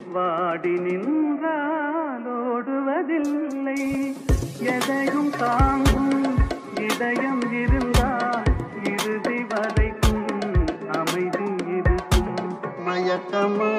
வாடி நின்றால் ஓடுவதில்லை. எதையும் தாங்கும் இதயம் இருந்தால் இறுதி வரைக்கும் அமைதி இருக்கும். மயக்கமா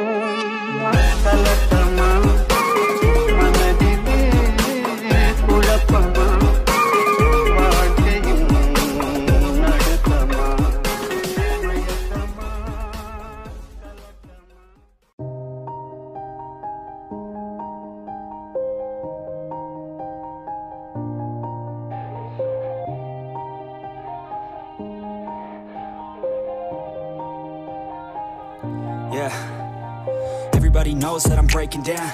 Everybody knows that I'm breaking down.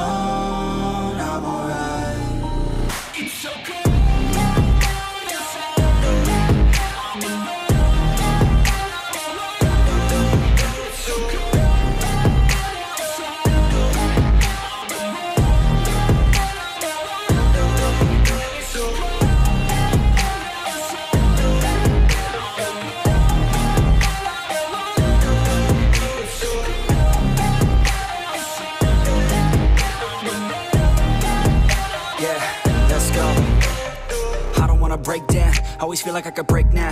Always feel like I could break now,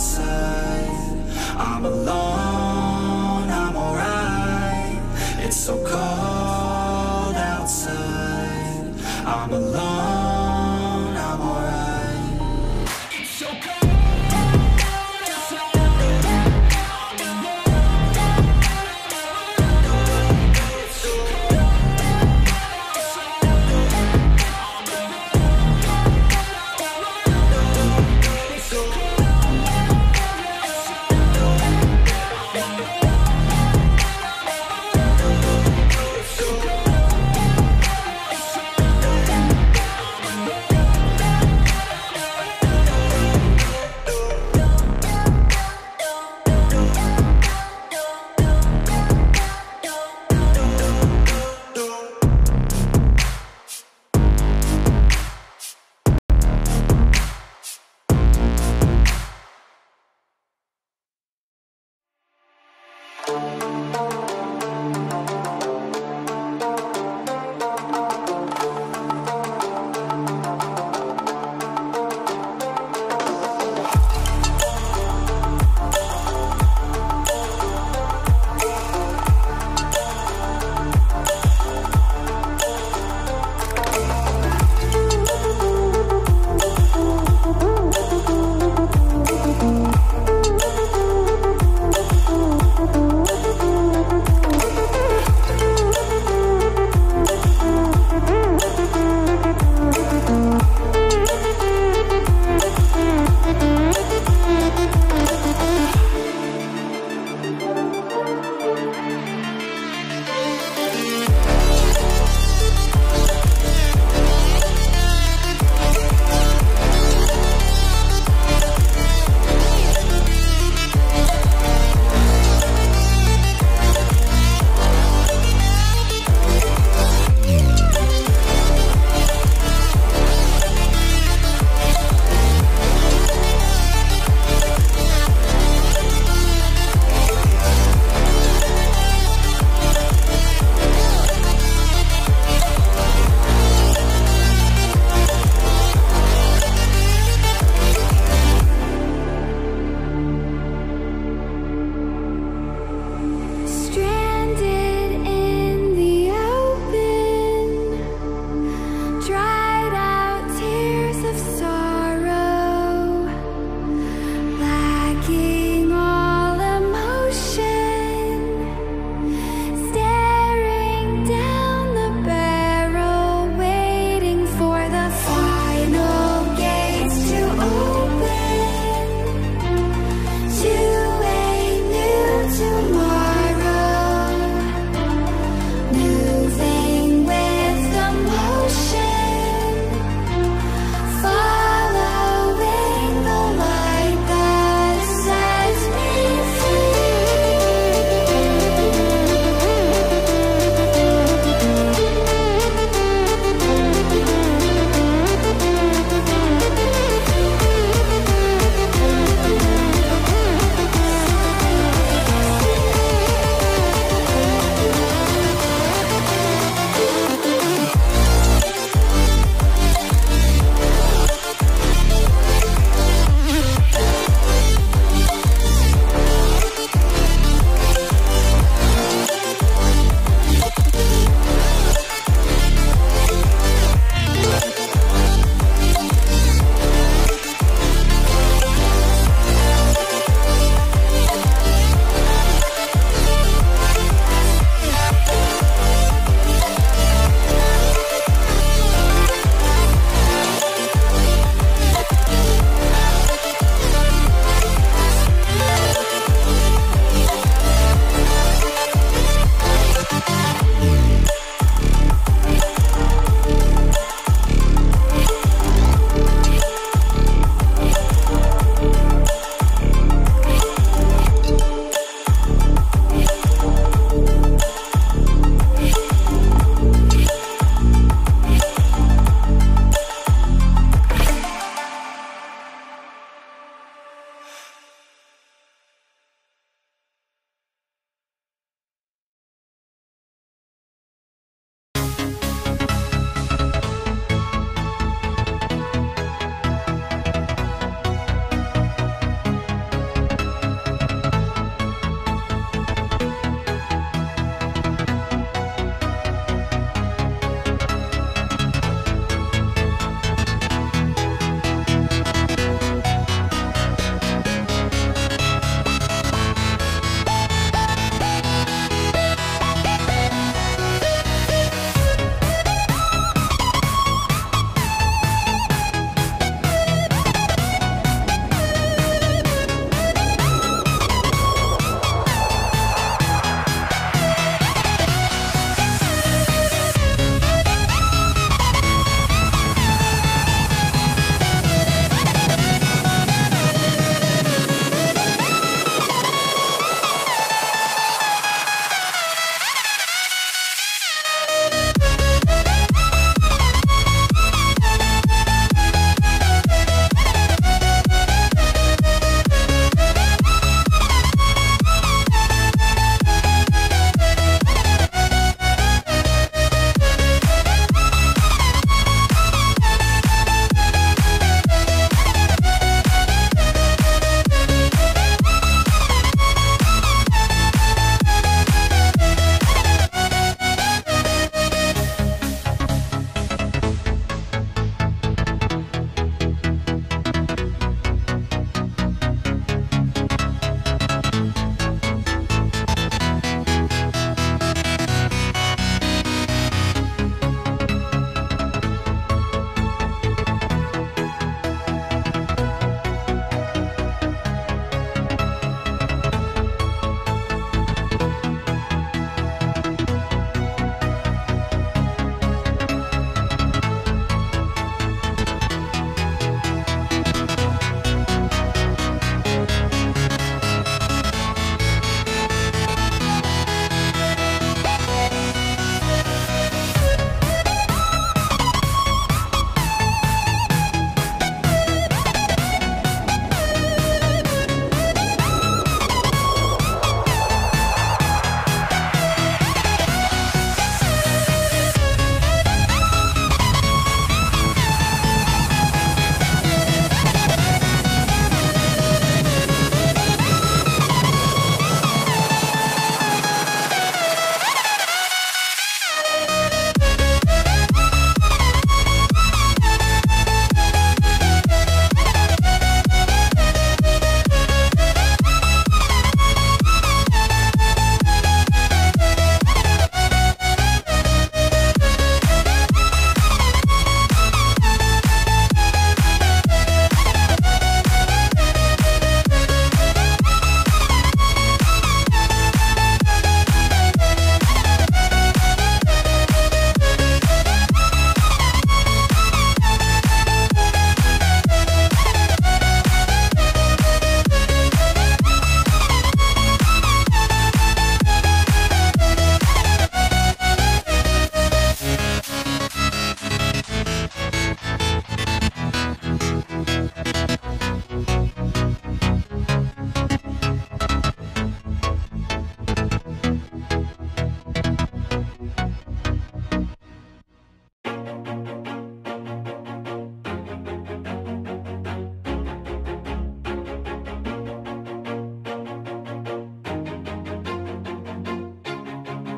I'm alone,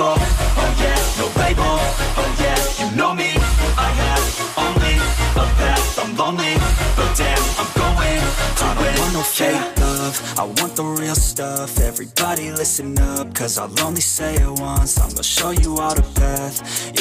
Yeah, oh yeah, no label, oh yeah, you know me, I have only a path, I'm lonely, but damn, I'm going to I don't want no fake love, I want the real stuff, everybody listen up, cause I'll only say it once, I'm gonna show you all the path,